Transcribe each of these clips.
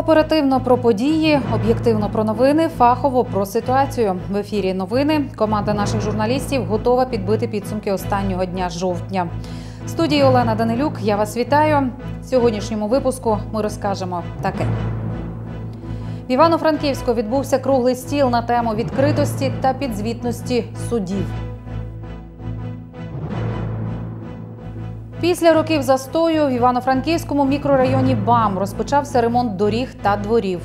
Оперативно про події, об'єктивно про новини, фахово про ситуацію. В ефірі новини. Команда наших журналістів готова підбити підсумки останнього дня жовтня. В студії Олена Данилюк. Я вас вітаю. В сьогоднішньому випуску ми розкажемо таке. В Івано-Франківську відбувся круглий стіл на тему відкритості та підзвітності судів. Після років застою в Івано-Франківському мікрорайоні БАМ розпочався ремонт доріг та дворів.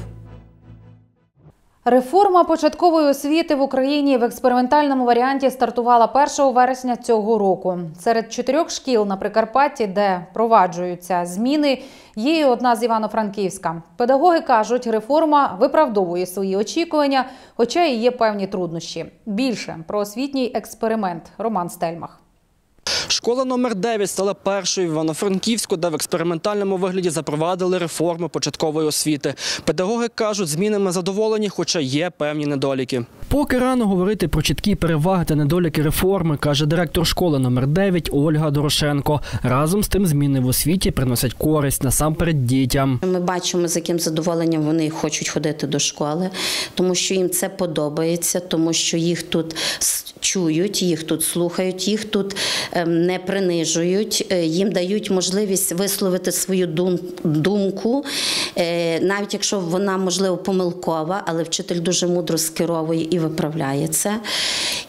Реформа початкової освіти в Україні в експериментальному варіанті стартувала 1 вересня цього року. Серед чотирьох шкіл на Прикарпатті, де впроваджуються зміни, є і одна з Івано-Франківська. Педагоги кажуть, реформа виправдовує свої очікування, хоча і є певні труднощі. Більше про освітній експеримент Роман Стельмах. Школа номер 9 стала першою в Івано-Франківську, де в експериментальному вигляді запровадили реформу початкової освіти. Педагоги кажуть, змінами задоволені, хоча є певні недоліки. Поки рано говорити про чіткі переваги та недоліки реформи, каже директор школи номер 9 Ольга Дорошенко. Разом з тим зміни в освіті приносять користь насамперед дітям. Ми бачимо, з яким задоволенням вони хочуть ходити до школи, тому що їм це подобається, тому що їх тут чують, їх тут слухають, їх тут не принижують, е, їм дають можливість висловити свою думку, е, навіть якщо вона можливо помилкова, але вчитель дуже мудро скеровує і виправляє це.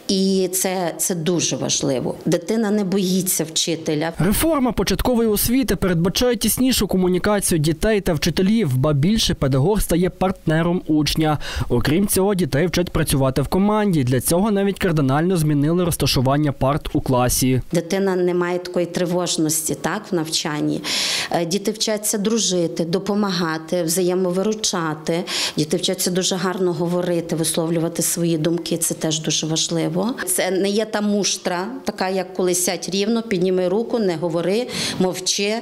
І це, це дуже важливо. Дитина не боїться вчителя. Реформа початкової освіти передбачає тіснішу комунікацію дітей та вчителів, ба більше педагог стає партнером учня. Окрім цього, дітей вчать працювати в команді. Для цього навіть кардинально змінили розташування парт у класі. Дитина не має такої тривожності, так в навчанні. Е, діти вчаться дружити, допомагати, взаємовиручати. Діти вчаться дуже гарно говорити, висловлювати свої думки. Це теж дуже важливо. Це не є та муштра, така як коли сядь рівно, підніми руку, не говори, мовчи.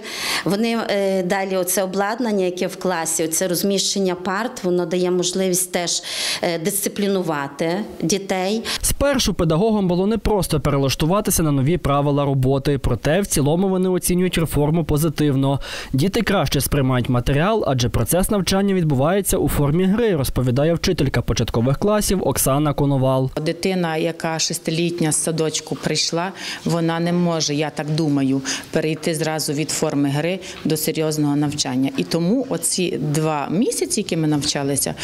Вони е, далі, оце обладнання, яке в класі, це розміщення парт, воно дає можливість теж е, дисциплінувати дітей. Спершу педагогам було не просто перелаштуватися на нові правила роботи, проте в цілому вони оцінюють реформу позитивно. Діти краще сприймають матеріал, адже процес навчання відбувається у формі гри, розповідає вчителька початкових класів Оксана Коновал. Дитина, яка шестилітня з садочку прийшла, вона не може, я так думаю, перейти зразу від форми гри до серйозного навчання. І тому оці два місяці, які ми навчалися,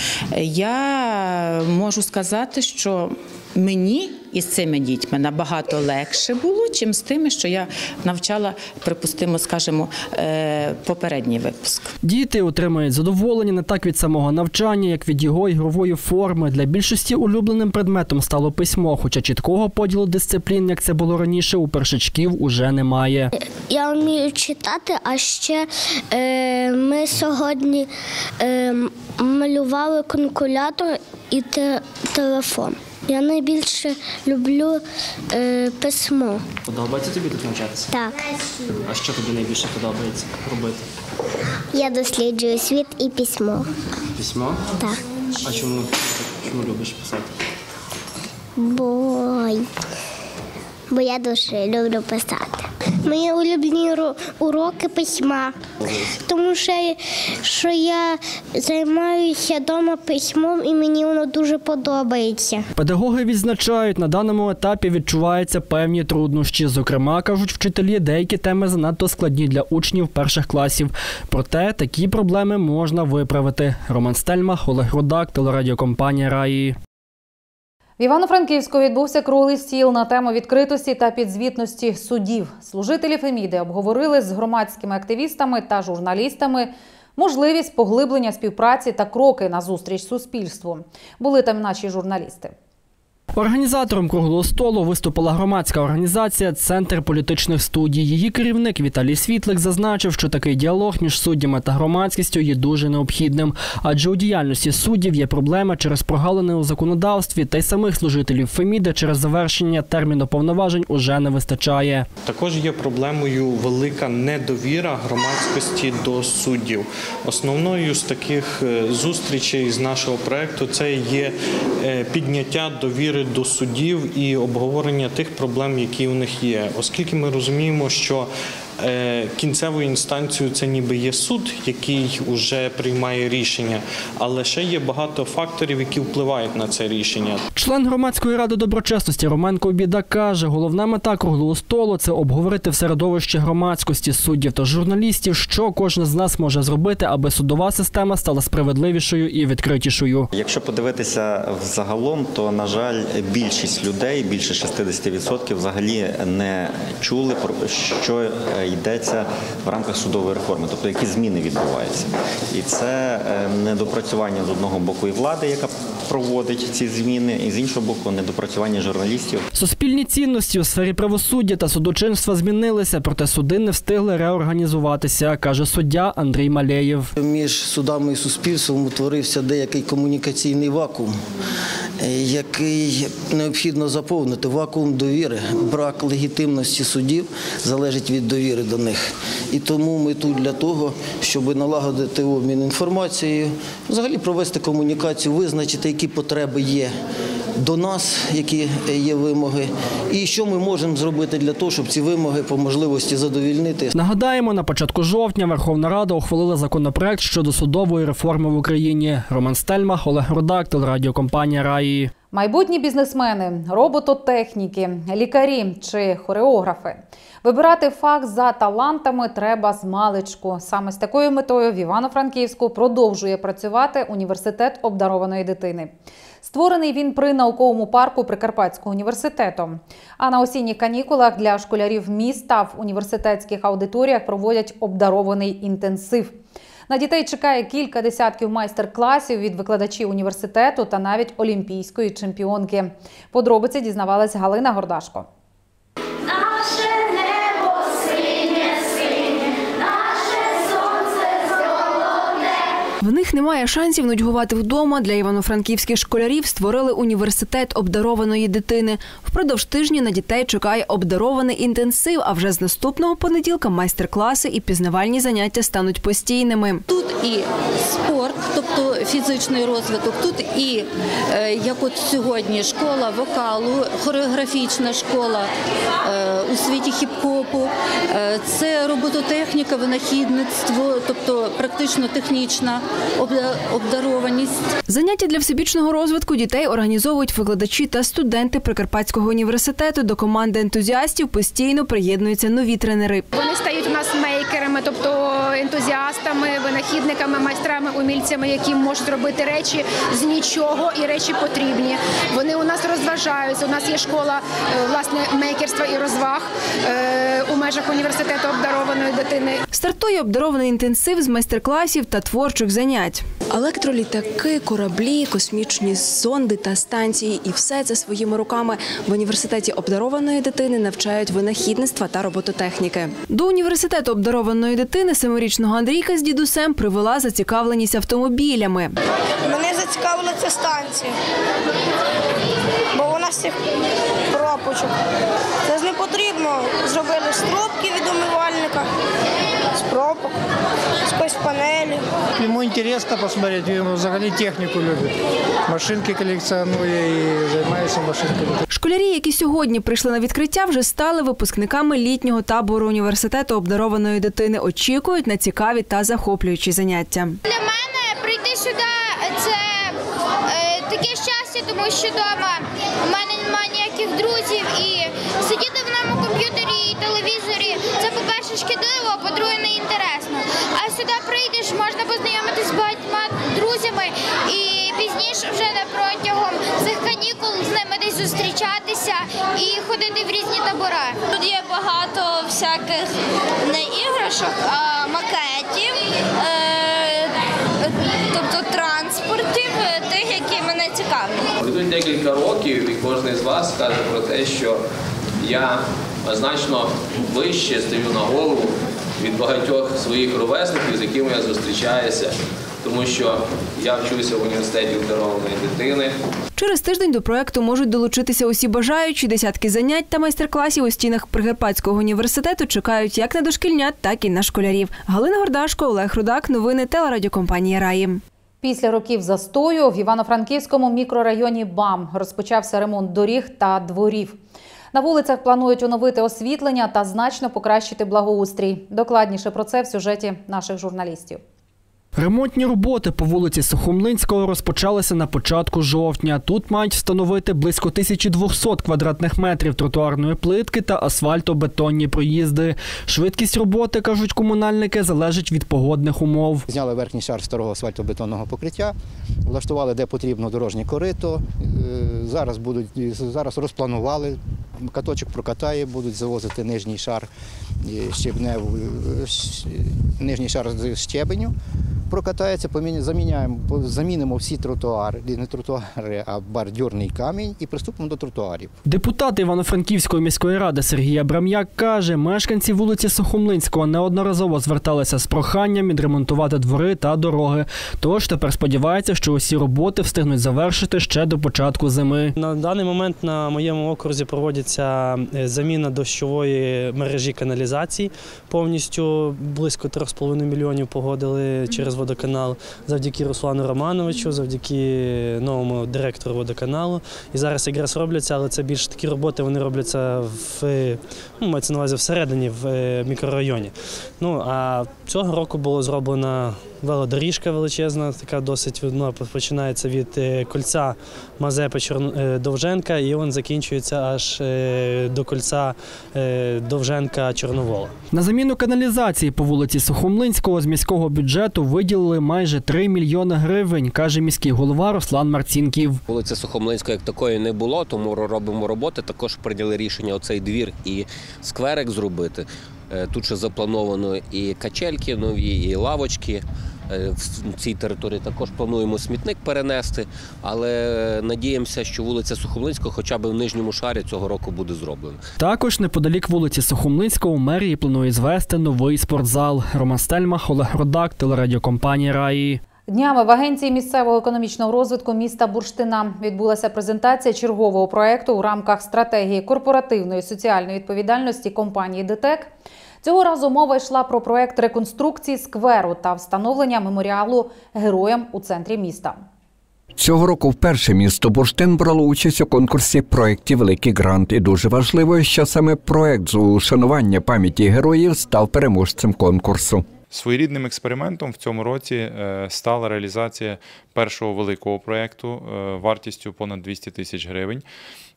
я можу сказати, що мені із цими дітьми набагато легше було, чим з тими, що я навчала, припустимо, скажімо, попередній випуск. Діти отримують задоволення не так від самого навчання, як від його ігрової форми. Для більшості улюбленим предметом стало письмо, хоча чіткого поділу дисциплін, як це було раніше, у першачків уже немає. Я вмію читати, а ще е, ми сьогодні е, малювали конкулятор і те, телефон. Я найбільше люблю е, письмо. Подобається тобі тут навчатися? Так. А що тобі найбільше подобається робити? Я досліджую світ і письмо. Письмо? Так. А чому, чому любиш писати? Бо, бо я дуже люблю писати. Мої улюблені уроки письма, тому що, що я займаюся вдома письмом і мені воно дуже подобається. Педагоги відзначають, на даному етапі відчуваються певні труднощі. Зокрема, кажуть вчителі, деякі теми занадто складні для учнів перших класів. Проте такі проблеми можна виправити. Роман Стельмах, Олег Рудак, телерадіокомпанія Раї. В Івано-Франківську відбувся круглий стіл на тему відкритості та підзвітності судів. Служителі Феміди обговорили з громадськими активістами та журналістами можливість поглиблення співпраці та кроки на зустріч суспільству. Були там наші журналісти. Організатором круглого столу виступила громадська організація Центр політичних студій. Її керівник Віталій Світлик зазначив, що такий діалог між суддями та громадськістю є дуже необхідним, адже у діяльності суддів є проблема через прогалини у законодавстві, та й самих служителів Феміди через завершення терміну повноважень уже не вистачає. Також є проблемою велика недовіра громадськості до суддів. Основною з таких е, зустрічей з нашого проекту це є е, підняття довіри до судів і обговорення тих проблем, які у них є, оскільки ми розуміємо, що Кінцевою інстанцією це ніби є суд, який вже приймає рішення, але ще є багато факторів, які впливають на це рішення. Член громадської ради доброчесності Роман Ковбіда каже, головна мета круглого столу це обговорити в середовищі громадськості, суддів та журналістів, що кожен з нас може зробити, аби судова система стала справедливішою і відкритішою. Якщо подивитися взагалом, то на жаль, більшість людей, більше 60% взагалі не чули про що е, йдеться в рамках судової реформи, тобто які зміни відбуваються. І це е, недопрацювання з одного боку і влади, яка проводить ці зміни, і з іншого боку, недопрацювання журналістів. Суспільні цінності у сфері правосуддя та судочинства змінилися, проте суди не встигли реорганізуватися, каже суддя Андрій Малеєв. Між судами і суспільством утворився деякий комунікаційний вакуум, е, який необхідно заповнити. Вакуум довіри. Брак легітимності судів залежить від довіри до них. І тому ми тут для того, щоб налагодити обмін інформацією, взагалі провести комунікацію, визначити, які потреби є до нас, які є вимоги, і що ми можемо зробити для того, щоб ці вимоги по можливості задовільнити. Нагадаємо, на початку жовтня Верховна Рада ухвалила законопроект щодо судової реформи в Україні. Роман Стельмах, Олег Рудак, телерадіокомпанія Раї. Майбутні бізнесмени, робототехніки, лікарі чи хореографи. Вибирати фах за талантами треба з маличку. Саме з такою метою в Івано-Франківську продовжує працювати університет обдарованої дитини. Створений він при науковому парку Прикарпатського університету. А на осінніх канікулах для школярів міста в університетських аудиторіях проводять обдарований інтенсив. На дітей чекає кілька десятків майстер-класів від викладачів університету та навіть олімпійської чемпіонки. Подробиці дізнавалась Галина Гордашко. В них немає шансів нудьгувати вдома. Для івано-франківських школярів створили університет обдарованої дитини. Впродовж тижня на дітей чекає обдарований інтенсив. А вже з наступного понеділка майстер-класи і пізнавальні заняття стануть постійними. Тут і спорт, тобто фізичний розвиток, тут і е, як от сьогодні школа вокалу, хореографічна школа е, у світі хіп-хопу, е, це робототехніка, винахідництво, тобто практично технічна обдарованість. Заняття для всебічного розвитку дітей організовують викладачі та студенти Прикарпатського університету. До команди ентузіастів постійно приєднуються нові тренери. Вони стають у нас мейкерами, тобто ентузіастами, винахідниками, майстрами, умільцями, які можуть робити речі з нічого і речі потрібні. Вони у нас розважаються. У нас є школа е, власне мейкерства і розваг е, у межах університету обдарованої дитини. Стартує обдарований інтенсив з майстер-класів та творчих занять. Електролітаки, кораблі, космічні зонди та станції, і все це своїми руками в університеті обдарованої дитини навчають винахідництва та робототехніки. До університету обдарованої дитини семирічного Андрійка з дідусем привела зацікавленість автомобілями. Мене зацікавила ця станція, бо вона з цих пропочок. Не потрібно. Зробили стропки від умивальника, з пропок, з якоїсь панелі. Йому інтересно посмотреть, він взагалі техніку любить. Машинки колекціонує і займається машинками. Школярі, які сьогодні прийшли на відкриття, вже стали випускниками літнього табору університету обдарованої дитини. Очікують на цікаві та захоплюючі заняття. Для мене прийти сюди це е, таке щастя, тому що вдома у мене немає ніяких друзів і а по-друге, не інтересно. А сюди прийдеш, можна познайомитися з багатьма друзями і пізніше вже на протягом цих канікул з ними десь зустрічатися і ходити в різні табори. Тут є багато всяких не іграшок, а макетів. тобто транспортів, тих, які мене цікавлять. Пройдуть декілька років, і кожен з вас скаже про те, що я значно вище стою на голову від багатьох своїх ровесників, з якими я зустрічаюся, тому що я вчуся в університеті обдарованої дитини. Через тиждень до проекту можуть долучитися усі бажаючі. Десятки занять та майстер-класів у стінах Прикарпатського університету чекають як на дошкільнят, так і на школярів. Галина Гордашко, Олег Рудак. Новини телерадіокомпанія Раї. Після років застою в Івано-Франківському мікрорайоні БАМ розпочався ремонт доріг та дворів. На вулицях планують оновити освітлення та значно покращити благоустрій. Докладніше про це в сюжеті наших журналістів. Ремонтні роботи по вулиці Сухомлинського розпочалися на початку жовтня. Тут мають встановити близько 1200 квадратних метрів тротуарної плитки та асфальтобетонні проїзди. Швидкість роботи, кажуть комунальники, залежить від погодних умов. Зняли верхній шар старого асфальтобетонного покриття, влаштували де потрібно дорожнє корито. Е, Зараз будуть зараз розпланували. Каточок прокатає, будуть завозити нижній шар е, щебневу, е, нижній шар з щебеню. Прокатається, заміняємо, замінимо всі тротуари, не тротуари, а бордюрний камінь і приступимо до тротуарів. Депутат Івано-Франківської міської ради Сергій Абрам'як каже, мешканці вулиці Сухомлинського неодноразово зверталися з проханням відремонтувати двори та дороги. Тож тепер сподівається, що усі роботи встигнуть завершити ще до початку зими. На даний момент на моєму окрузі проводиться е, заміна дощової мережі каналізації. Повністю близько 3,5 мільйонів погодили через водоканал завдяки Руслану Романовичу, завдяки новому директору водоканалу. І зараз якраз робляться, але це більше такі роботи вони робляться в ну, мається на увазі всередині в е, мікрорайоні. Ну а цього року було зроблена велодоріжка величезна, така досить вона починається від е, кольця Мазепи е, Довженка, і він закінчується аж е, до кольця Довженка Чорновола. На заміну каналізації по вулиці Сухомлинського з міського бюджету виділили майже 3 мільйони гривень, каже міський голова Руслан Марцінків. Вулиці Сухомлинської як такої не було, тому робимо роботи. Також прийняли рішення оцей двір і скверик зробити. Тут ще заплановано і качельки нові, і лавочки. Е, В цій території також плануємо смітник перенести, але надіємося, що вулиця Сухомлинського хоча б в нижньому шарі цього року буде зроблена. Також неподалік вулиці Сухомлинського у мерії планує звести новий спортзал. Роман Стельмах, Олег Родак, телерадіокомпанія Раї. Днями в агенції місцевого економічного розвитку міста Бурштина відбулася презентація чергового проекту у рамках стратегії корпоративної соціальної відповідальності компанії ДТЕК. Цього разу мова йшла про проект реконструкції скверу та встановлення меморіалу героям у центрі міста. Цього року вперше місто Бурштин брало участь у конкурсі проєктів Великий грант. І дуже важливо, що саме проєкт з ушанування пам'яті героїв став переможцем конкурсу. Своєрідним експериментом в цьому році е, стала реалізація першого великого проєкту е, вартістю понад 200 тисяч гривень.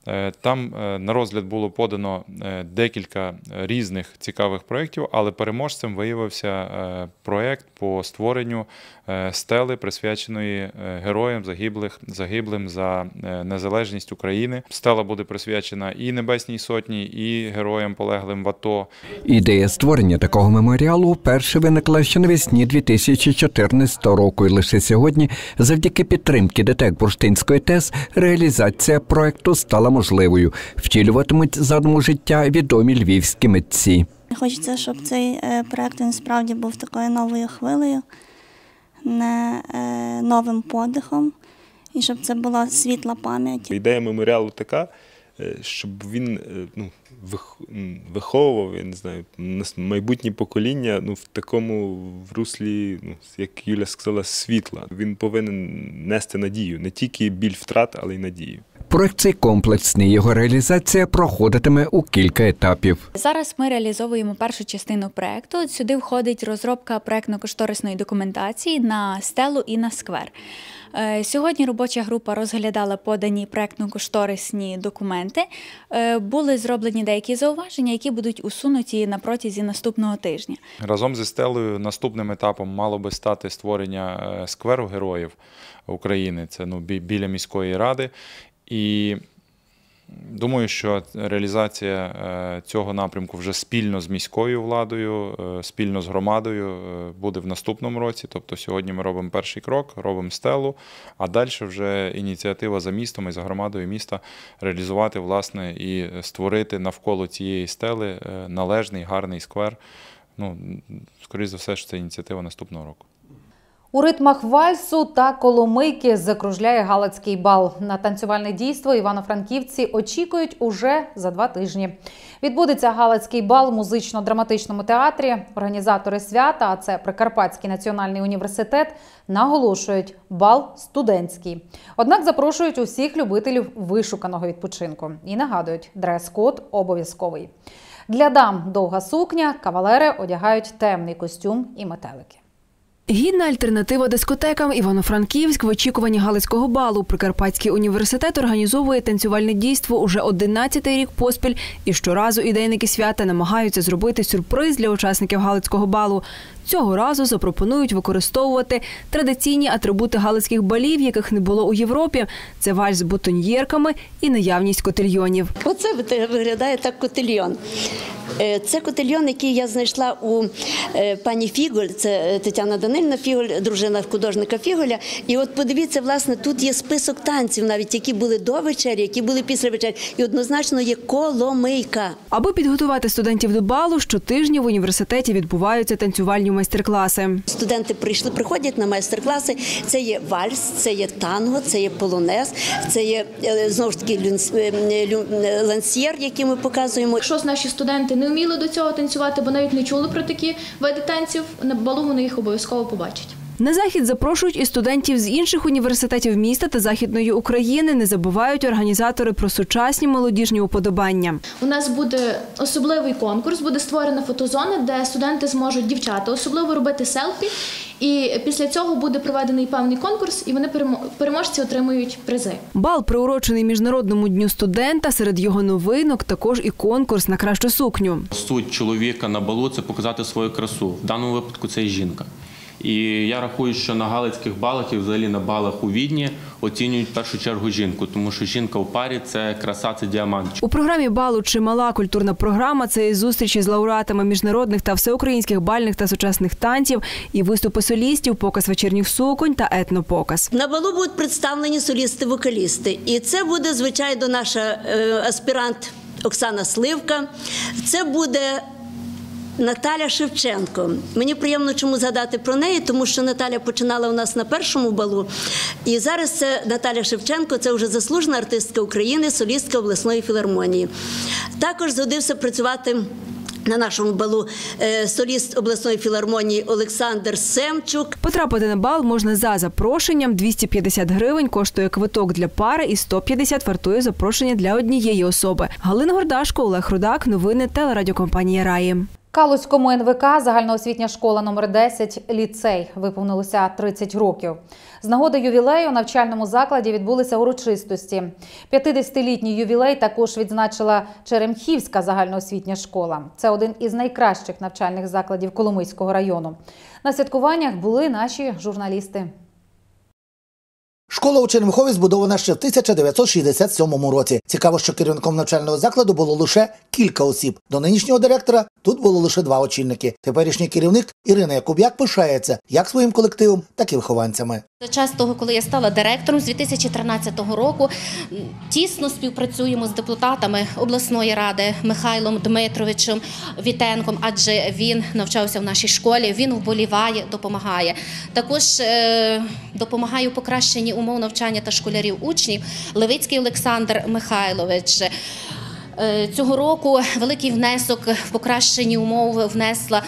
Е, Там е, на розгляд було подано е, декілька різних цікавих проєктів, але переможцем виявився проєкт по створенню стели, присвяченої героям загиблих, загиблим за незалежність України. Стела буде присвячена і Небесній Сотні, і героям полеглим в АТО. Ідея створення такого меморіалу вперше виникла ще навесні 2014 року. І лише сьогодні, завдяки підтримки ДТЕК Бурштинської ТЕС, реалізація проекту стала можливою. Втілюватимуть задуму життя відомі львівські митці. Хочеться, щоб цей е, проект він справді був такою новою хвилею, не е, новим подихом, і щоб це була світла пам'ять. Ідея меморіалу така, е, щоб він ну, виховував, я не знаю, майбутнє покоління ну, в такому в руслі, ну, як Юля сказала, світла. Він повинен нести надію, не тільки біль втрат, але й надію. Проект цей комплексний. Його реалізація проходитиме у кілька етапів. Зараз ми реалізовуємо першу частину проекту. Сюди входить розробка проектно-кошторисної документації на стелу і на сквер. Е, Сьогодні робоча група розглядала подані проектно-кошторисні документи. Е, Були зроблені деякі зауваження, які будуть усунуті на протязі наступного тижня. Разом зі стелею наступним етапом мало би стати створення е, скверу героїв України. Це ну, бі- біля міської ради. І думаю, що реалізація е, цього напрямку вже спільно з міською владою, е, спільно з громадою е, буде в наступному році. Тобто сьогодні ми робимо перший крок, робимо стелу, а далі вже ініціатива за містом і за громадою міста реалізувати власне і створити навколо цієї стели належний гарний сквер. Ну, скоріше за все, що це ініціатива наступного року. У ритмах вальсу та коломийки закружляє Галицький бал. На танцювальне дійство івано-франківці очікують уже за два тижні. Відбудеться Галицький бал в музично-драматичному театрі. Організатори свята, а це Прикарпатський національний університет, наголошують бал студентський. Однак запрошують усіх любителів вишуканого відпочинку і нагадують, дрес-код обов'язковий. Для дам довга сукня, кавалери одягають темний костюм і метелики. Гідна альтернатива дискотекам Івано-Франківськ в очікуванні Галицького балу. Прикарпатський університет організовує танцювальне дійство уже 11-й рік поспіль, і щоразу ідейники свята намагаються зробити сюрприз для учасників Галицького балу. Цього разу запропонують використовувати традиційні атрибути галицьких балів, яких не було у Європі. Це вальс з бутоньєрками і наявність котельйонів. Оце виглядає так котельйон. Е, Це котельйон, який я знайшла у е, пані Фіголь, це е, Тетяна Данильна Фіголь, дружина художника Фіголя. І от подивіться, власне, тут є список танців, навіть які були до вечері, які були після вечері. І однозначно є коломийка. Аби підготувати студентів до балу, щотижня в університеті відбуваються танцювальні майстер-класи. Студенти прийшли, приходять на майстер-класи. Це є вальс, це є танго, це є полонез, це є е, знову ж таки е, е, лансьєр, який ми показуємо. Якщо наші студенти не вміли до цього танцювати, бо навіть не чули про такі види танців, на балу вони їх обов'язково побачать. На захід запрошують і студентів з інших університетів міста та західної України. Не забувають організатори про сучасні молодіжні уподобання. У нас буде особливий конкурс, буде створена фотозона, де студенти зможуть дівчата особливо робити селфі. І після цього буде проведений певний конкурс, і вони перемо- переможці отримують призи. Бал приурочений міжнародному дню студента. Серед його новинок також і конкурс на кращу сукню. Суть чоловіка на балу це показати свою красу. В даному випадку це і жінка. І я рахую, що на галицьких балах і взагалі на балах у Відні оцінюють в першу чергу жінку, тому що жінка в парі це краса, це діамант. У програмі балу чимала культурна програма. Це і зустрічі з лауреатами міжнародних та всеукраїнських бальних та сучасних танців, і виступи солістів, показ вечірніх суконь та етнопоказ. На балу будуть представлені солісти-вокалісти. І це буде, звичайно, наша е, аспірант Оксана Сливка. Це буде. Наталя Шевченко. Мені приємно чому згадати про неї, тому що Наталя починала у нас на першому балу. І зараз це Наталя Шевченко, це вже заслужена артистка України, солістка обласної філармонії. Також згодився працювати на нашому балу е, соліст обласної філармонії Олександр Семчук. Потрапити на бал можна за запрошенням. 250 гривень коштує квиток для пари і 150 вартує запрошення для однієї особи. Галина Гордашко, Олег Рудак. Новини телерадіокомпанія Раї. Калузькому НВК загальноосвітня школа номер 10 ліцей виповнилося 30 років. З нагоди ювілею у навчальному закладі відбулися урочистості. 50-літній ювілей також відзначила Черемхівська загальноосвітня школа. Це один із найкращих навчальних закладів Коломийського району. На святкуваннях були наші журналісти. Школа у Черемхові збудована ще в 1967 році. Цікаво, що керівником навчального закладу було лише кілька осіб. До нинішнього директора тут було лише два очільники. Теперішній керівник Ірина Якуб'як пишається як своїм колективом, так і вихованцями. За час того, коли я стала директором з 2013 року, тісно співпрацюємо з депутатами обласної ради Михайлом Дмитровичем Вітенком, адже він навчався в нашій школі, він вболіває, допомагає. Також е, допомагає покращенні умов навчання та школярів учнів Левицький Олександр Михайлович. Е, Цього року великий внесок в покращенні умов внесла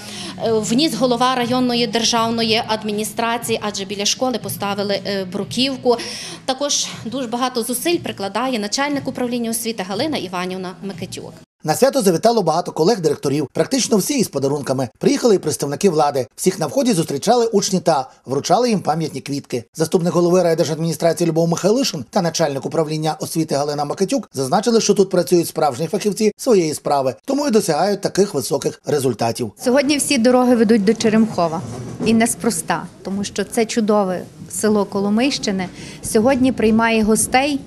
е, вніс голова районної державної адміністрації, адже біля школи поставили е, бруківку. Також дуже багато зусиль прикладає начальник управління освіти Галина Іванівна Микитюк. На свято завітало багато колег-директорів. Практично всі із подарунками. Приїхали і представники влади. Всіх на вході зустрічали учні та вручали їм пам'ятні квітки. Заступник голови райдержадміністрації Любов Михайлишин та начальник управління освіти Галина Макатюк зазначили, що тут працюють справжні фахівці своєї справи, тому і досягають таких високих результатів. Сьогодні всі дороги ведуть до Черемхова. І неспроста, тому що це чудове село Коломийщини сьогодні приймає гостей,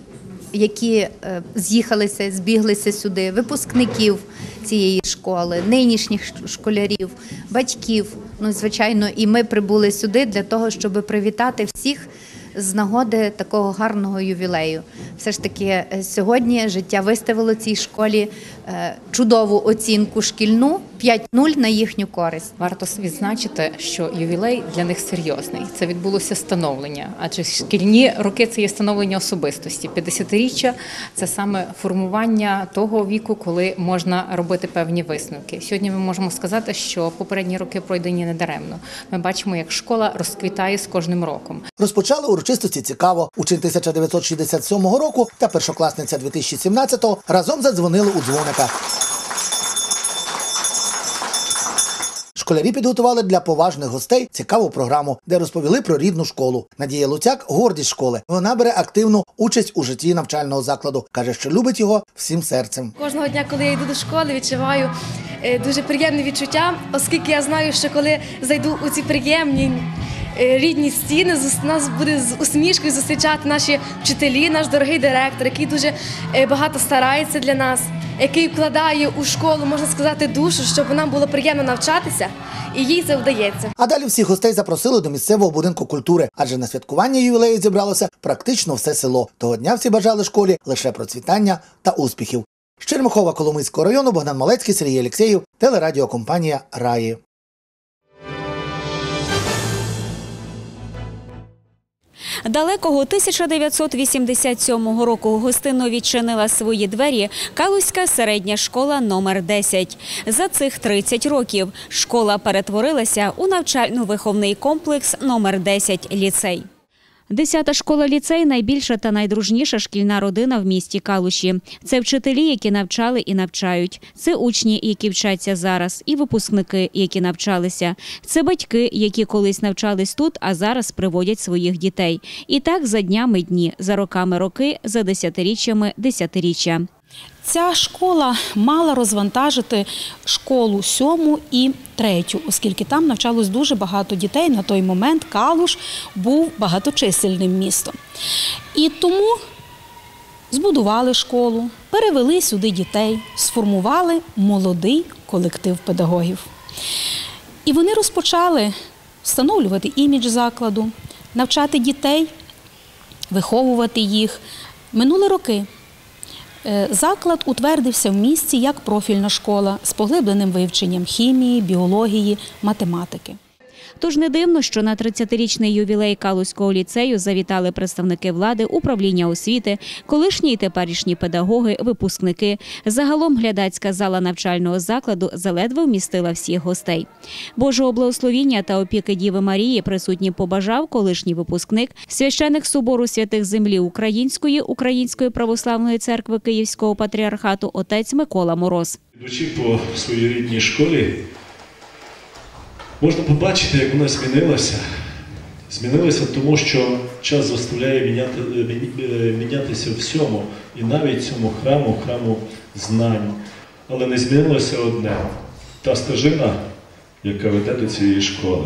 які е, з'їхалися, збіглися сюди, випускників цієї школи, нинішніх школярів, батьків. Ну, звичайно, і ми прибули сюди для того, щоб привітати всіх з нагоди такого гарного ювілею. Все ж таки, е, сьогодні життя виставило цій школі е, чудову оцінку шкільну 5-0 на їхню користь. Варто відзначити, що ювілей для них серйозний. Це відбулося становлення, адже шкільні роки це є становлення особистості. 50-річчя – це саме формування того віку, коли можна робити певні висновки. Сьогодні ми можемо сказати, що попередні роки пройдені недаремно. Ми бачимо, як школа розквітає з кожним роком. Розпочали урочистості цікаво. Учень 1967 року та першокласниця 2017 разом задзвонили у дзвоника. Школярі підготували для поважних гостей цікаву програму, де розповіли про рідну школу. Надія Луцяк гордість школи. Вона бере активну участь у житті навчального закладу. каже, що любить його всім серцем. Кожного дня, коли я йду до школи, відчуваю е, дуже приємне відчуття, оскільки я знаю, що коли зайду у ці приємні рідні стіни, нас буде з усмішкою зустрічати наші вчителі, наш дорогий директор, який дуже е, багато старається для нас, який вкладає у школу, можна сказати, душу, щоб нам було приємно навчатися, і їй це вдається. А далі всіх гостей запросили до місцевого будинку культури, адже на святкування ювілею зібралося практично все село. Того дня всі бажали школі лише процвітання та успіхів. З Черемхова Коломийського району Богдан Малецький, Сергій Алєксєєв, телерадіокомпанія Раї. Далекого 1987 року гостинно відчинила свої двері Калузька середня школа номер 10. За цих 30 років школа перетворилася у навчально-виховний комплекс номер 10 ліцей. Десята школа ліцей найбільша та найдружніша шкільна родина в місті Калуші. Це вчителі, які навчали і навчають. Це учні, які вчаться зараз, і випускники, які навчалися. Це батьки, які колись навчались тут, а зараз приводять своїх дітей. І так за днями дні, за роками роки, за десятиріччями десятиріччя. Ця школа мала розвантажити школу сьому і третю, оскільки там навчалось дуже багато дітей. На той момент Калуш був багаточисельним містом. І тому збудували школу, перевели сюди дітей, сформували молодий колектив педагогів. І вони розпочали встановлювати імідж закладу, навчати дітей, виховувати їх. Минули роки. Е, Заклад утвердився в місті як профільна школа з поглибленим вивченням хімії, біології, математики. Тож не дивно, що на 30-річний ювілей Калузького ліцею завітали представники влади, управління освіти, колишні і теперішні педагоги, випускники. Загалом глядацька зала навчального закладу заледве вмістила всіх гостей. Божого благословіння та опіки Діви Марії присутні побажав колишній випускник, священик собору святих землі Української Української православної церкви Київського патріархату отець Микола Мороз. Ідучи по своїй рідній школі, можна побачити, як вона змінилася. Змінилася тому, що час заставляє міняти, мінятися всьому, і навіть цьому храму, храму знань. Але не змінилося одне. Та стежина, яка веде до цієї школи,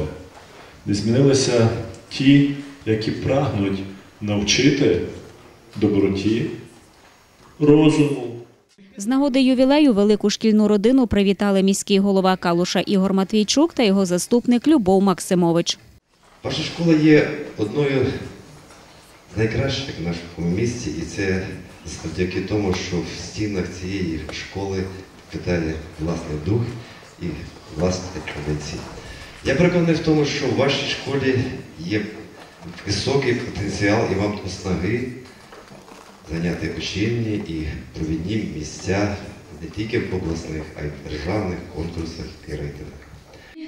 не змінилися ті, які прагнуть навчити доброті, розуму, З нагоди ювілею велику шкільну родину привітали міський голова Калуша Ігор Матвійчук та його заступник Любов Максимович. Ваша школа є одною з найкращих в нашому місті, і це завдяки тому, що в стінах цієї школи питає власний дух і власні традиції. Я переконаний в тому, що в вашій школі є високий потенціал і вам снаги зайняти очільні і провідні місця не тільки в обласних, а й в державних конкурсах і рейтингах.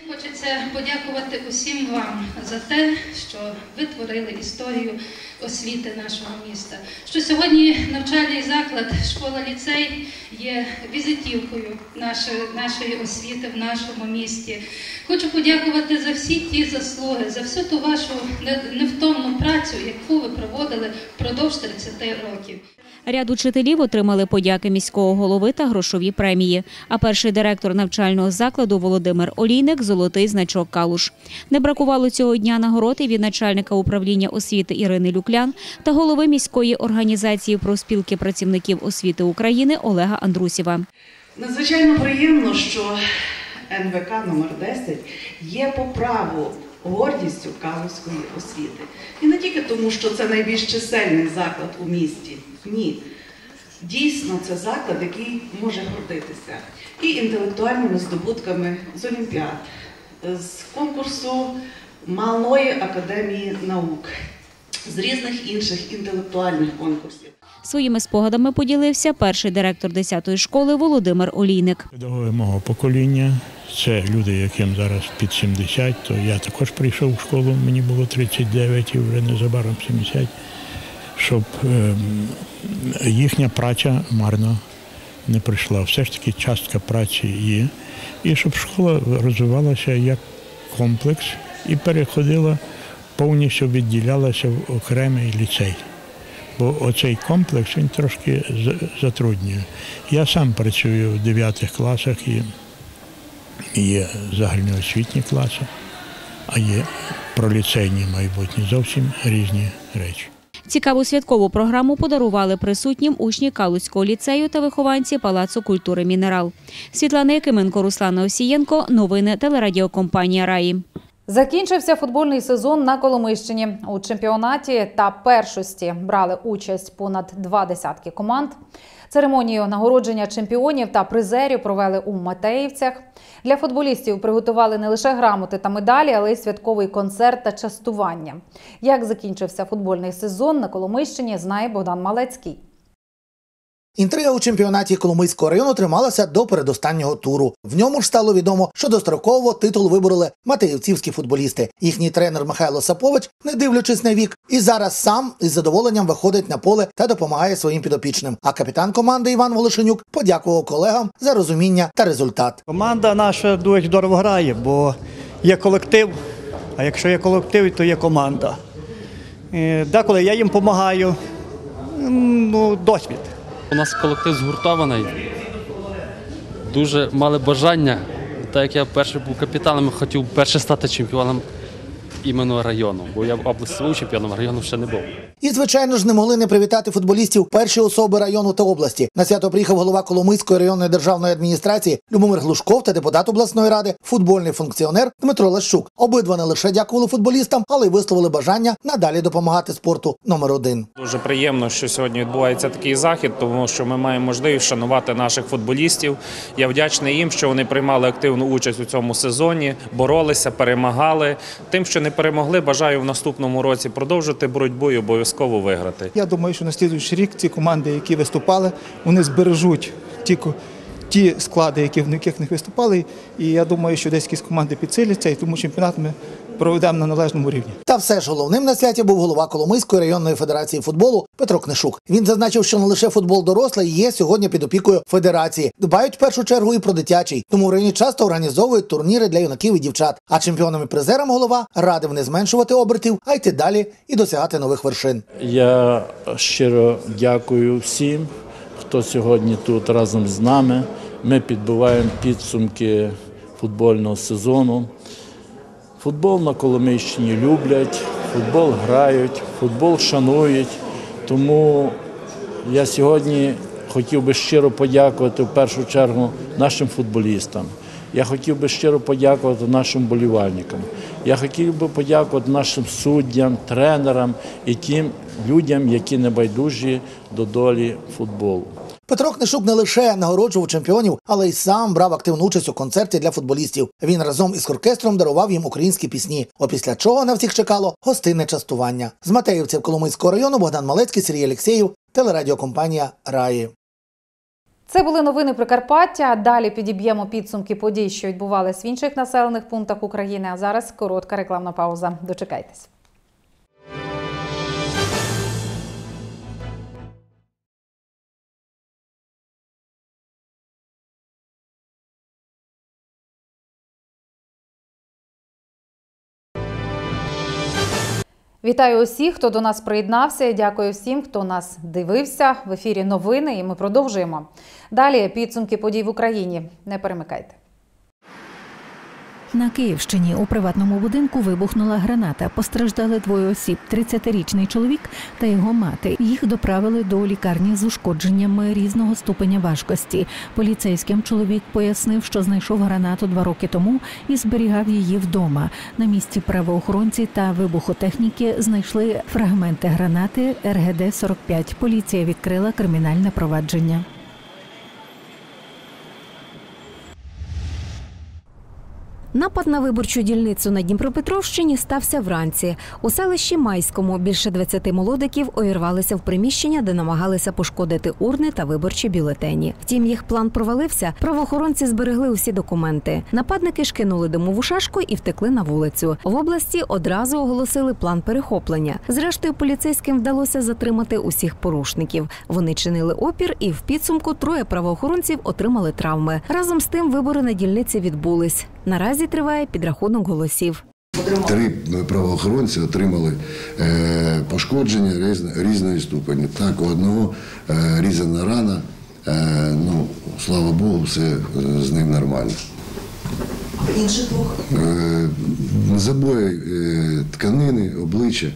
Хочеться подякувати усім вам за те, що ви творили історію освіти нашого міста. Що сьогодні навчальний заклад, школа ліцей є візитівкою нашої, нашої освіти в нашому місті. Хочу подякувати за всі ті заслуги, за всю ту вашу невтомну працю, яку ви проводили впродовж 30 років. Ряд учителів отримали подяки міського голови та грошові премії. А перший директор навчального закладу Володимир Олійник золотий значок Калуш. Не бракувало цього дня нагород і від начальника управління освіти Ірини Люклян та голови міської організації профспілки працівників освіти України Олега Андрусєва. Надзвичайно приємно, що НВК номер 10 є по праву гордістю Калузької освіти. І не тільки тому, що це найбільш чисельний заклад у місті. Ні. Дійсно, це заклад, який може гордитися і інтелектуальними здобутками з Олімпіад, з конкурсу Малої академії наук, з різних інших інтелектуальних конкурсів. Своїми спогадами поділився перший директор 10-ї школи Володимир Олійник. Педагоги мого покоління це люди, яким зараз під 70, то я також прийшов в школу, мені було 39 і вже незабаром 70, щоб ем, їхня праця марно не прийшла. Все ж таки частка праці є. І щоб школа розвивалася як комплекс і переходила, повністю відділялася в окремий ліцей. Бо оцей комплекс він трошки затруднює. Я сам працюю в 9 класах і є загальноосвітні класи, а є проліцейні майбутні зовсім різні речі. Цікаву святкову програму подарували присутнім учні Калузького ліцею та вихованці Палацу культури Мінерал. Світлана Якименко, Руслана Осієнко. Новини телерадіокомпанія Раї. Закінчився футбольний сезон на Коломийщині. У чемпіонаті та першості брали участь понад два десятки команд. Церемонію нагородження чемпіонів та призерів провели у Матеївцях. Для футболістів приготували не лише грамоти та медалі, але й святковий концерт та частування. Як закінчився футбольний сезон на Коломийщині, знає Богдан Малецький. Інтрига у чемпіонаті Коломийського району трималася до передостаннього туру. В ньому ж стало відомо, що достроково титул вибороли матеївцівські футболісти. Їхній тренер Михайло Сапович, не дивлячись на вік, і зараз сам із задоволенням виходить на поле та допомагає своїм підопічним. А капітан команди Іван Волошенюк подякував колегам за розуміння та результат. Команда наша дуже здорово грає, бо є колектив, а якщо є колектив, то є команда. Е, Деколи я їм допомагаю, ну, досвід. У нас колектив згуртований, дуже мали бажання. Так як я перший був капітаном, хотів перше стати чемпіоном іменно району, бо я в області чемпіоном, району ще не був. І, звичайно ж, не могли не привітати футболістів перші особи району та області. На свято приїхав голова Коломийської районної державної адміністрації Любомир Глушков та депутат обласної ради, футбольний функціонер Дмитро Лащук. Обидва не лише дякували футболістам, але й висловили бажання надалі допомагати спорту номер один. Дуже приємно, що сьогодні відбувається такий захід, тому що ми маємо можливість шанувати наших футболістів. Я вдячний їм, що вони приймали активну участь у цьому сезоні, боролися, перемагали. Тим, що не перемогли, бажаю в наступному році продовжити боротьбу і обов'язково виграти. Я думаю, що на слідуючий рік ці команди, які виступали, вони збережуть ті, ті склади, які в яких них виступали. І я думаю, що десь якісь команди підсиляться, і тому чемпіонат ми проведемо на належному рівні. Та все ж головним на святі був голова Коломийської районної федерації футболу Петро Книшук. Він зазначив, що не лише футбол дорослий є сьогодні під опікою федерації. Дбають в першу чергу і про дитячий. Тому в районі часто організовують турніри для юнаків і дівчат. А чемпіонам і призерам голова радив не зменшувати обертів, а йти далі і досягати нових вершин. Я щиро дякую всім, хто сьогодні тут разом з нами. Ми підбиваємо підсумки футбольного сезону. Футбол на Коломийщині люблять, футбол грають, футбол шанують. Тому я сьогодні хотів би щиро подякувати в першу чергу нашим футболістам. Я хотів би щиро подякувати нашим болівальникам. Я хотів би подякувати нашим суддям, тренерам і тим людям, які небайдужі до долі футболу. Петро Книшук не лише нагороджував чемпіонів, але й сам брав активну участь у концерті для футболістів. Він разом із оркестром дарував їм українські пісні. Опісля чого на всіх чекало гостинне частування. З Матеївців Коломийського району Богдан Малецький, Сергій Алєксєєв, телерадіокомпанія Раї. Це були новини Прикарпаття. Далі підіб'ємо підсумки подій, що відбувались в інших населених пунктах України. А зараз коротка рекламна пауза. Дочекайтесь. Вітаю усіх, хто до нас приєднався. Дякую всім, хто нас дивився. В ефірі новини, і ми продовжуємо. Далі підсумки подій в Україні. Не перемикайте. На Київщині у приватному будинку вибухнула граната. Постраждали двоє осіб: 30-річний чоловік та його мати. Їх доправили до лікарні з ушкодженнями різного ступеня важкості. Поліцейським чоловік пояснив, що знайшов гранату два роки тому і зберігав її вдома. На місці правоохоронці та вибухотехніки знайшли фрагменти гранати РГД 45 Поліція відкрила кримінальне провадження. Напад на виборчу дільницю на Дніпропетровщині стався вранці. У селищі Майському більше 20 молодиків увірвалися в приміщення, де намагалися пошкодити урни та виборчі бюлетені. Втім, їх план провалився. Правоохоронці зберегли усі документи. Нападники ж кинули димову шашку і втекли на вулицю. В області одразу оголосили план перехоплення. Зрештою, поліцейським вдалося затримати усіх порушників. Вони чинили опір, і в підсумку троє правоохоронців отримали травми. Разом з тим вибори на дільниці відбулись. Наразі триває підрахунок голосів. Три правоохоронці отримали е, пошкодження різно- різної ступені. Так, у одного е, різана рана, е, ну, слава Богу, все з ним нормально. Інших двох Е, забої е, тканини, обличчя.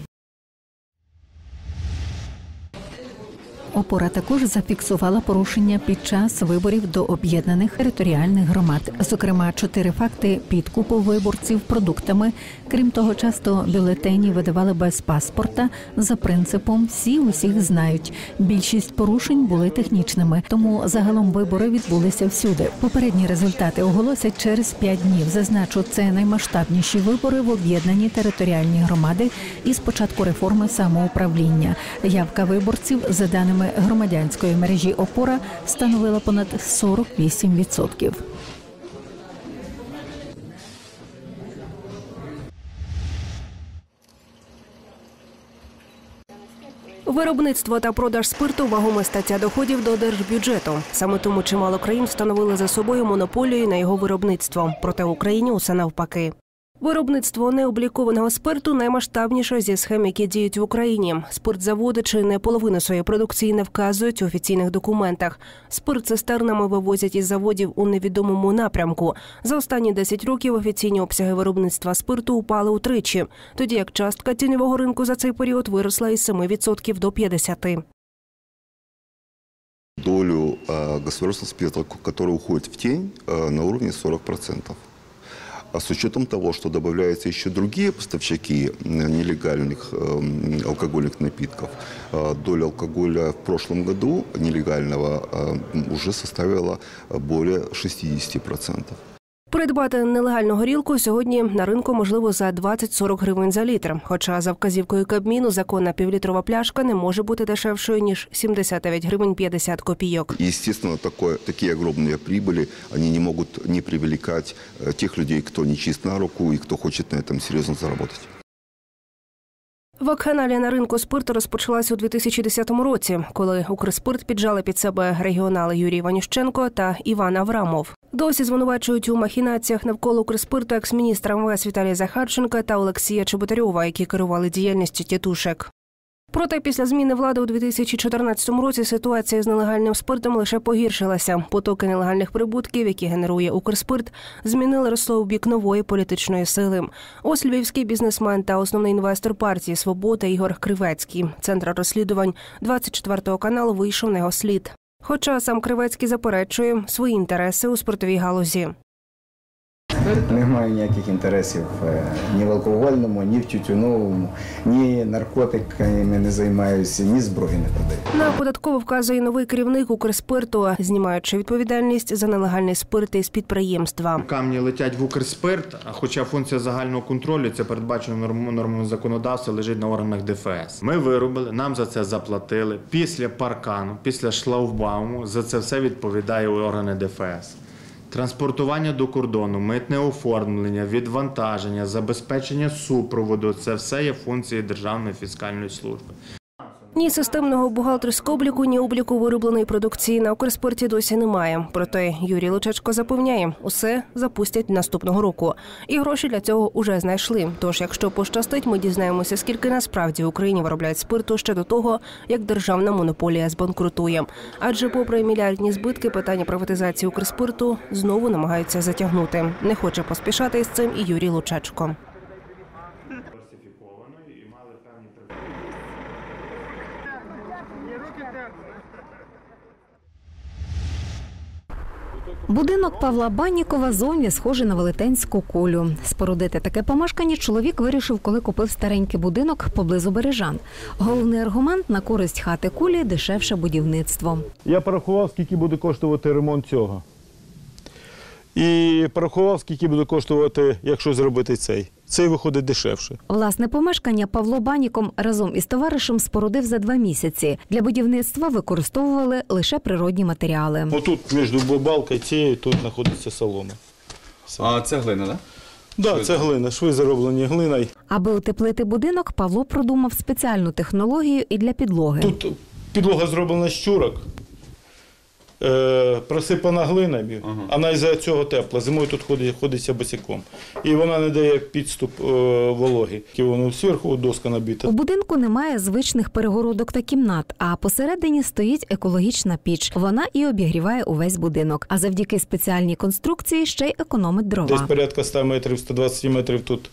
Опора також зафіксувала порушення під час виборів до об'єднаних територіальних громад. Зокрема, чотири факти підкупу виборців продуктами. Крім того, часто бюлетені видавали без паспорта за принципом всі усіх знають. Більшість порушень були технічними, тому загалом вибори відбулися всюди. Попередні результати оголосять через п'ять днів. Зазначу, це наймасштабніші вибори в об'єднані територіальні громади із початку реформи самоуправління. Явка виборців за даними громадянської мережі Опора становила понад 48%. Виробництво та продаж спирту вагома стаття доходів до держбюджету. Саме тому чимало країн встановили за собою монополію на його виробництво. Проте в Україні усе навпаки. Виробництво необлікованого спирту наймасштабніше зі схем, які діють в Україні. Спиртзаводи чи не половину своєї продукції не вказують у офіційних документах. Спирт цистернами вивозять із заводів у невідомому напрямку. За останні 10 років офіційні обсяги виробництва спирту упали утричі, тоді як частка тіньового ринку за цей період виросла із 7% до 50%. долю э, государственного спирта, который уходит в тень, э, на уровне 40%. А с учетом того, что добавляются еще другие поставщики нелегальных э, алкогольных напитков, э, доля алкоголя в прошлом году нелегального э, уже составила более 60%. Придбати нелегальну горілку сьогодні на ринку можливо за 20-40 гривень за літр. Хоча за вказівкою Кабміну законна півлітрова пляшка не може бути дешевшою ніж 79 гривень 50 копійок. И, естественно, такое, такие огромные прибыли, они не могут не привлекать э, тех людей, кто не чист на руку и кто хочет на этом серьезно заработать. Вакханалія на ринку спирту розпочалась у 2010 році, коли Укрспирт піджали під себе регіонали Юрій Ванющенко та Іван Аврамов. Досі звинувачують у махінаціях навколо Укрспирту екс-міністра МВС Віталія Захарченка та Олексія Чеботарьова, які керували діяльністю тітушек. Проте після зміни влади у 2014 році ситуація з нелегальним спиртом лише погіршилася. Потоки нелегальних прибутків, які генерує Укрспирт, змінили росло у бік нової політичної сили. Ось львівський бізнесмен та основний інвестор партії Свобода Ігор Кривецький. Центр розслідувань 24 каналу вийшов на його слід. Хоча сам Кривецький заперечує свої інтереси у спортовій галузі. Не маю ніяких інтересів е, ні в алкогольному, ні в тютюновому, ні наркотиками не займаюся, ні зброї не продаю. На податково вказує новий керівник Укрспирту, знімаючи відповідальність за нелегальний спирт із підприємства. Камні летять в Укрспирт, хоча функція загального контролю це передбачено нормами законодавства, лежить на органах ДФС. Ми виробили, нам за це заплатили. Після паркану, після шлагбауму за це все відповідає органи ДФС. Транспортування до кордону, митне оформлення, відвантаження, забезпечення супроводу це все є функції Державної фіскальної служби. Ні системного бухгалтерського обліку, ні обліку виробленої продукції на Укрспирті досі немає. Проте Юрій Лучечко запевняє, усе запустять наступного року. І гроші для цього уже знайшли. Тож, якщо пощастить, ми дізнаємося, скільки насправді в Україні виробляють спирту ще до того, як державна монополія збанкрутує. Адже, попри мільярдні збитки, питання приватизації Укрспирту знову намагаються затягнути. Не хоче поспішати із цим і Юрій Лучечко. Будинок Павла Баннікова зовні схожий на велетенську кулю. Спорудити таке помешкання чоловік вирішив, коли купив старенький будинок поблизу Бережан. Головний аргумент на користь хати кулі дешевше будівництво. Я порахував, скільки буде коштувати ремонт цього. І порахував, скільки буде коштувати, якщо зробити цей. Цей виходить дешевше. Власне помешкання Павло Баніком разом із товаришем спорудив за два місяці. Для будівництва використовували лише природні матеріали. Отут між балкою цією тут знаходиться солома. А це глина, так? Так, да, це глина, шви зароблені глиною. Аби утеплити будинок, Павло продумав спеціальну технологію і для підлоги. Тут підлога зроблена з чурок, просипана глиною, ага. а вона із-за цього тепла. Зимою тут ходить, ходиться босиком. І вона не дає підступ е, вологи. І воно зверху доска набита. У будинку немає звичних перегородок та кімнат, а посередині стоїть екологічна піч. Вона і обігріває увесь будинок. А завдяки спеціальній конструкції ще й економить дрова. Десь порядка 100 метрів, 120 метрів тут.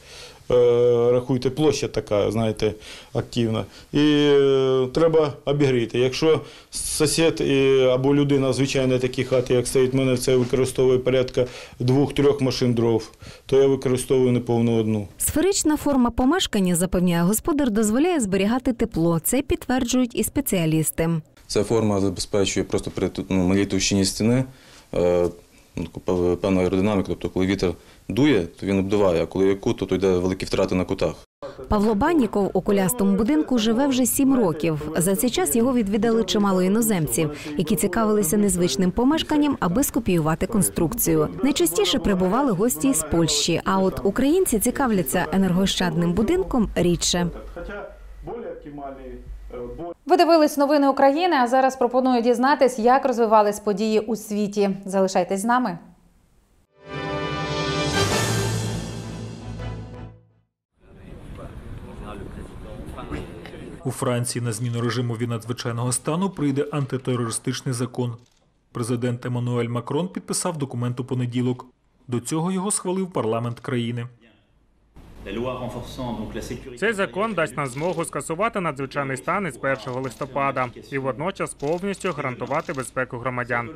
Е, рахуйте, площа така, знаєте, активна. І е, треба обігріти. Якщо сусід або людина звичайно такі хати, як стоїть в мене, це використовує порядка двох-трьох машин дров, то я використовую неповну одну. Сферична форма помешкання, запевняє господар, дозволяє зберігати тепло. Це підтверджують і спеціалісти. Ця форма забезпечує просто при ну, малій товщині стіни. Е, певну аеродинаміку, тобто коли вітер дує, то він обдуває, а коли є кут, то йде великі втрати на кутах. Павло Банніков у колястому будинку живе вже сім років. За цей час його відвідали чимало іноземців, які цікавилися незвичним помешканням, аби скопіювати конструкцію. Найчастіше прибували гості з Польщі. А от українці цікавляться енергоощадним будинком рідше. Ви дивились новини України. А зараз пропоную дізнатись, як розвивались події у світі. Залишайтесь з нами. У Франції на зміну режиму від надзвичайного стану прийде антитерористичний закон. Президент Еммануель Макрон підписав документ у понеділок. До цього його схвалив парламент країни. Цей закон дасть нам змогу скасувати надзвичайний стан із 1 листопада і водночас повністю гарантувати безпеку громадян.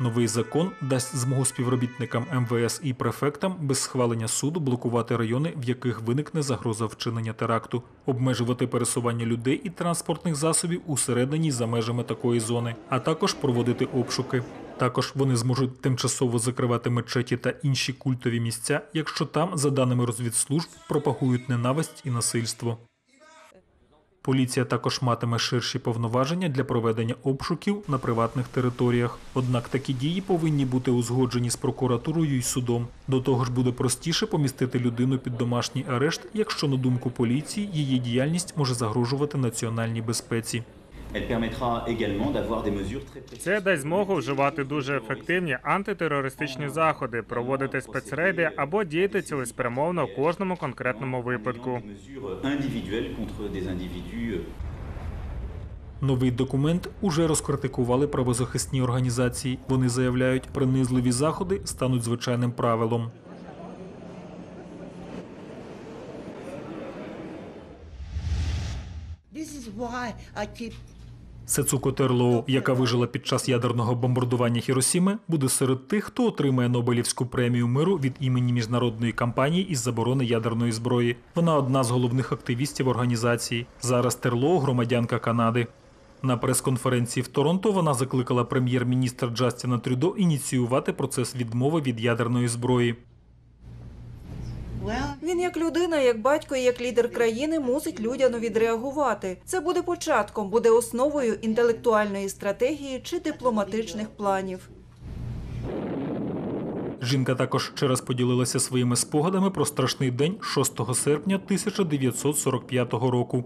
Новий закон дасть змогу співробітникам МВС і префектам без схвалення суду блокувати райони, в яких виникне загроза вчинення теракту, обмежувати пересування людей і транспортних засобів усередині за межами такої зони, а також проводити обшуки. Також вони зможуть тимчасово закривати мечеті та інші культові місця, якщо там, за даними розвідслужб, пропагують ненависть і насильство. Поліція також матиме ширші повноваження для проведення обшуків на приватних територіях. Однак такі дії повинні бути узгоджені з прокуратурою і судом. До того ж буде простіше помістити людину під домашній арешт, якщо на думку поліції її діяльність може загрожувати національній безпеці. Це дасть змогу вживати дуже ефективні антитерористичні заходи, проводити спецрейди або діяти цілеспрямовно в кожному конкретному випадку. Новий документ уже розкритикували правозахисні організації. Вони заявляють, принизливі заходи стануть звичайним правилом. Сецуко Терлоу, яка вижила під час ядерного бомбардування Хіросіми, буде серед тих, хто отримає Нобелівську премію миру від імені міжнародної кампанії із заборони ядерної зброї. Вона одна з головних активістів організації. Зараз Терлоу громадянка Канади. На прес-конференції в Торонто вона закликала прем'єр-міністра Джастіна Трюдо ініціювати процес відмови від ядерної зброї. Він як людина, як батько і як лідер країни мусить людяно відреагувати. Це буде початком, буде основою інтелектуальної стратегії чи дипломатичних планів. Жінка також ще раз поділилася своїми спогадами про страшний день 6 серпня 1945 року.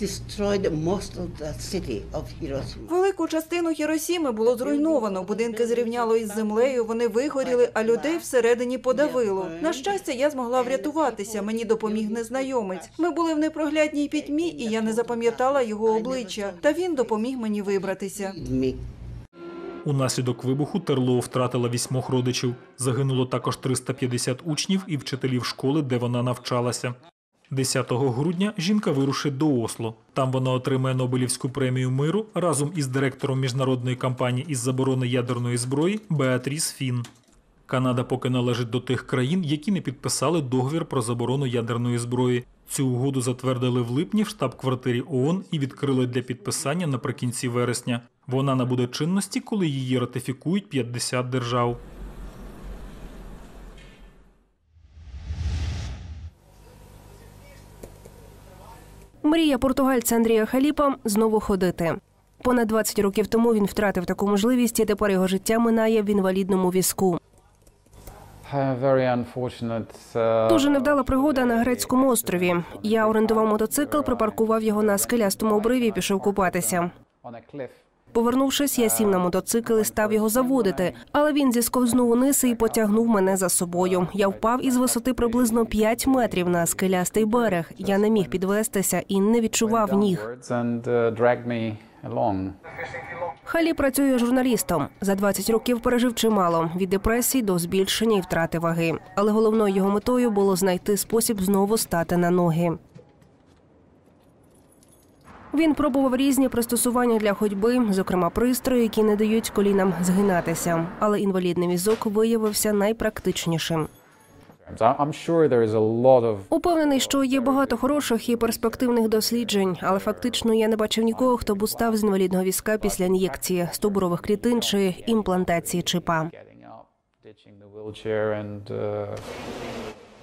Destroyed most of the city of Hiroshima. Велику частину Хіросіми було зруйновано. Будинки зрівняло із землею. Вони вигоріли, а людей всередині подавило. На щастя, я змогла врятуватися. Мені допоміг незнайомець. Ми були в непроглядній пітьмі, і я не запам'ятала його обличчя. Та він допоміг мені вибратися. Унаслідок вибуху Терло втратила вісьмох родичів. Загинуло також 350 учнів і вчителів школи, де вона навчалася. 10 грудня жінка вирушить до Осло. Там вона отримає Нобелівську премію миру разом із директором міжнародної кампанії із заборони ядерної зброї Беатріс Фін. Канада поки належить до тих країн, які не підписали договір про заборону ядерної зброї. Цю угоду затвердили в липні в штаб-квартирі ООН і відкрили для підписання наприкінці вересня. Вона набуде чинності, коли її ратифікують 50 держав. Мрія португальця Андрія Халіпа знову ходити. Понад 20 років тому він втратив таку можливість, і тепер його життя минає в інвалідному візку. Дуже невдала пригода на грецькому острові. Я орендував мотоцикл, припаркував його на скелястому обриві і пішов купатися. Повернувшись, я сів на мотоцикл і став його заводити, але він зісковзнув униз і потягнув мене за собою. Я впав із висоти приблизно 5 метрів на скелястий берег. Я не міг підвестися і не відчував ніг. Халі працює журналістом. За 20 років пережив чимало від депресії до збільшення і втрати ваги. Але головною його метою було знайти спосіб знову стати на ноги. Він пробував різні пристосування для ходьби, зокрема пристрої, які не дають колінам згинатися. Але інвалідний візок виявився найпрактичнішим. Упевнений, що є багато хороших і перспективних досліджень, але фактично я не бачив нікого, хто б устав з інвалідного візка після ін'єкції стовбурових клітин чи імплантації чипа.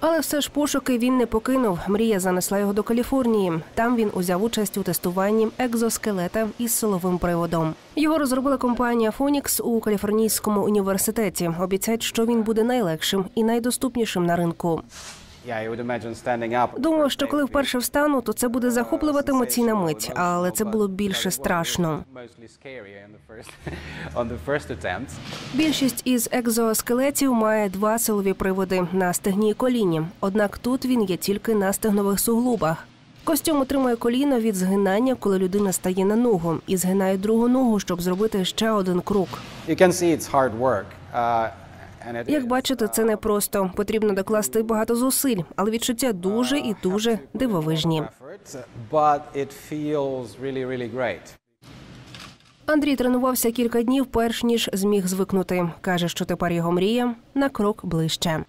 Але все ж пошуки він не покинув. Мрія занесла його до Каліфорнії. Там він узяв участь у тестуванні екзоскелета із силовим приводом. Його розробила компанія Фонікс у Каліфорнійському університеті. Обіцяють, що він буде найлегшим і найдоступнішим на ринку. Думав, що коли вперше встану, то це буде захоплювати емоційна мить, але це було більше страшно. Більшість із екзоскелетів має два силові приводи на стегні і коліні. Однак тут він є тільки на стегнових суглобах. Костюм утримує коліно від згинання, коли людина стає на ногу, і згинає другу ногу, щоб зробити ще один крок. Як бачите, це не просто. Потрібно докласти багато зусиль, але відчуття дуже і дуже дивовижні. Андрій тренувався кілька днів, перш ніж зміг звикнути. каже, що тепер його мрія на крок ближче.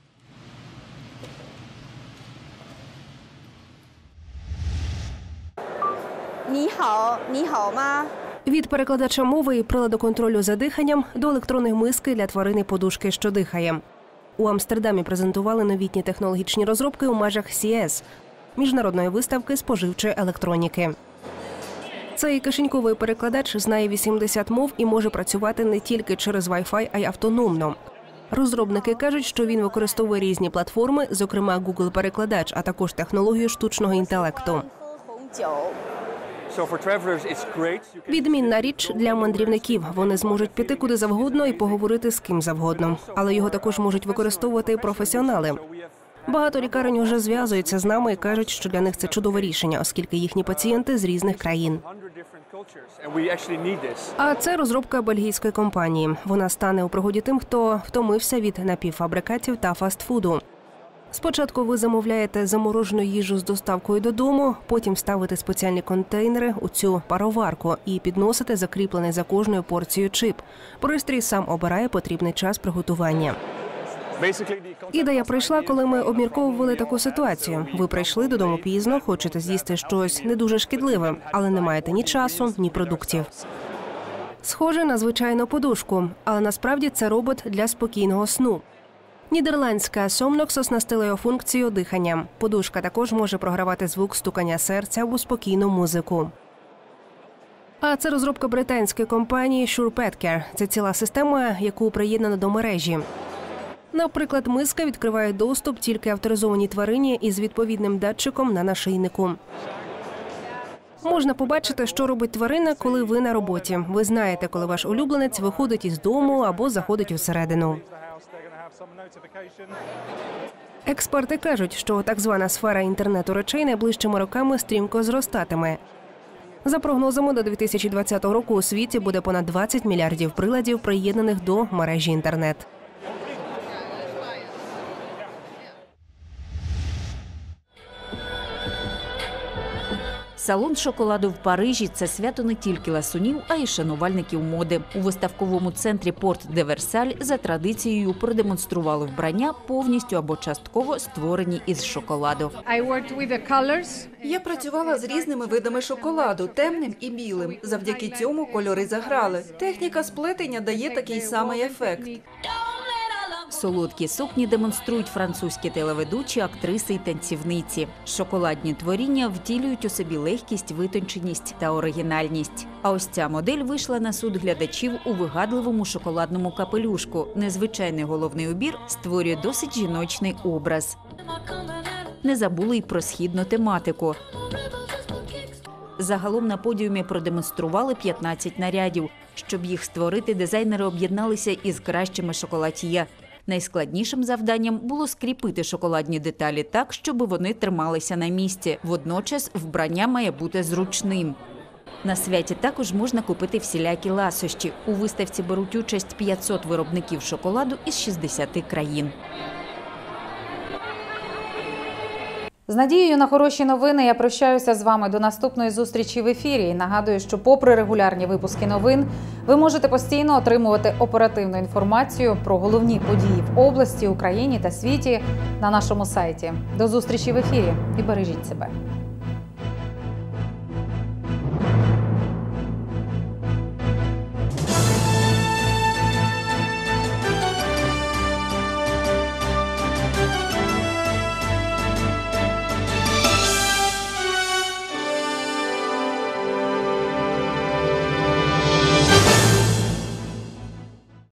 Від перекладача мови і приладу контролю за диханням до електронної миски для тварини подушки, що дихає. У Амстердамі презентували новітні технологічні розробки у межах CES – міжнародної виставки споживчої електроніки. Цей кишеньковий перекладач знає 80 мов і може працювати не тільки через Wi-Fi, а й автономно. Розробники кажуть, що він використовує різні платформи, зокрема Google перекладач, а також технологію штучного інтелекту. Відмінна річ для мандрівників. Вони зможуть піти куди завгодно і поговорити з ким завгодно. Але його також можуть використовувати професіонали. Багато лікарень вже зв'язуються з нами і кажуть, що для них це чудове рішення, оскільки їхні пацієнти з різних країн. А це розробка бельгійської компанії. Вона стане у пригоді тим, хто втомився від напівфабрикатів та фастфуду. Спочатку ви замовляєте заморожену їжу з доставкою додому, потім ставите спеціальні контейнери у цю пароварку і підносите закріплений за кожною порцією чип. Пристрій сам обирає потрібний час приготування. Ідея прийшла, коли ми обмірковували таку ситуацію. Ви прийшли додому пізно, хочете з'їсти щось не дуже шкідливе, але не маєте ні часу, ні продуктів. Схоже на звичайну подушку, але насправді це робот для спокійного сну. Нідерландська Somnox оснастила його функцію дихання. Подушка також може програвати звук стукання серця або спокійну музику. А це розробка британської компанії SurePetCare. Це ціла система, яку приєднано до мережі. Наприклад, миска відкриває доступ тільки авторизованій тварині із відповідним датчиком на нашийнику. Можна побачити, що робить тварина, коли ви на роботі. Ви знаєте, коли ваш улюбленець виходить із дому або заходить усередину. Експерти кажуть, що так звана сфера інтернету речей найближчими роками стрімко зростатиме. За прогнозами, до 2020 року у світі буде понад 20 мільярдів приладів, приєднаних до мережі інтернет. Салон шоколаду в Парижі це свято не тільки ласунів, а й шанувальників моди. У виставковому центрі Порт де Версаль за традицією продемонстрували вбрання повністю або частково створені із шоколаду. Я працювала з різними видами шоколаду, темним і білим. Завдяки цьому кольори заграли. Техніка сплетення дає такий самий ефект. Солодкі сукні демонструють французькі телеведучі, актриси й танцівниці. Шоколадні творіння втілюють у собі легкість, витонченість та оригінальність. А ось ця модель вийшла на суд глядачів у вигадливому шоколадному капелюшку. Незвичайний головний убір створює досить жіночний образ. Не забули й про східну тематику. Загалом на подіумі продемонстрували 15 нарядів. Щоб їх створити, дизайнери об'єдналися із кращими шоколад'є. Найскладнішим завданням було скріпити шоколадні деталі так, щоб вони трималися на місці. Водночас вбрання має бути зручним. На святі також можна купити всілякі ласощі. У виставці беруть участь 500 виробників шоколаду із 60 країн. З надією на хороші новини я прощаюся з вами до наступної зустрічі в ефірі. І нагадую, що, попри регулярні випуски новин, ви можете постійно отримувати оперативну інформацію про головні події в області, Україні та світі на нашому сайті. До зустрічі в ефірі і бережіть себе.